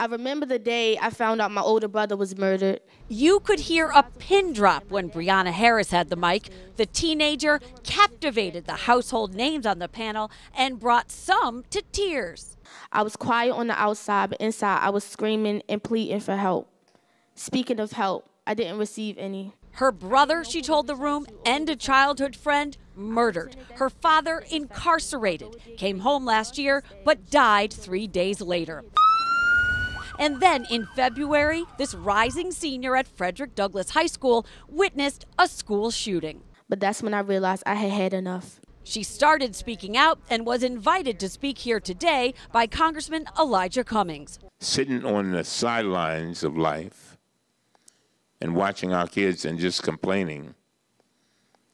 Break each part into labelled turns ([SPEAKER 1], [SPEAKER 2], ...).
[SPEAKER 1] I remember the day I found out my older brother was murdered.
[SPEAKER 2] You could hear a pin drop when Brianna Harris had the mic. The teenager captivated the household names on the panel and brought some to tears.
[SPEAKER 1] I was quiet on the outside, but inside I was screaming and pleading for help. Speaking of help, I didn't receive any.
[SPEAKER 2] Her brother, she told the room, and a childhood friend murdered. Her father incarcerated. Came home last year, but died three days later. And then in February, this rising senior at Frederick Douglass High School witnessed a school shooting.
[SPEAKER 1] But that's when I realized I had had enough.
[SPEAKER 2] She started speaking out and was invited to speak here today by Congressman Elijah Cummings.
[SPEAKER 3] Sitting on the sidelines of life and watching our kids and just complaining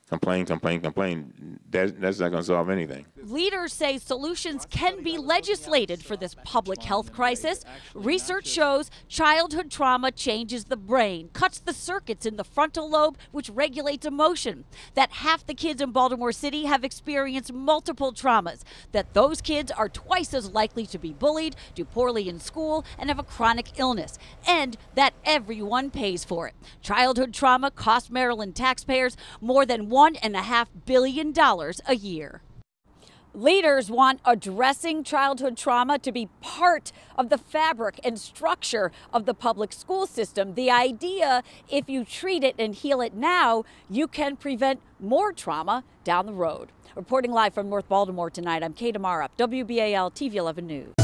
[SPEAKER 3] complain, complain, complain, that, that's not going to solve anything.
[SPEAKER 2] Leaders say solutions can be legislated for this public health crisis. Research shows childhood trauma changes the brain, cuts the circuits in the frontal lobe, which regulates emotion. That half the kids in Baltimore City have experienced multiple traumas. That those kids are twice as likely to be bullied, do poorly in school, and have a chronic illness. And that everyone pays for it. Childhood trauma costs Maryland taxpayers more than $1.5 billion a year. Leaders want addressing childhood trauma to be part of the fabric and structure of the public school system. The idea, if you treat it and heal it now, you can prevent more trauma down the road. Reporting live from North Baltimore tonight, I'm Kate Amara, WBAL TV 11 News.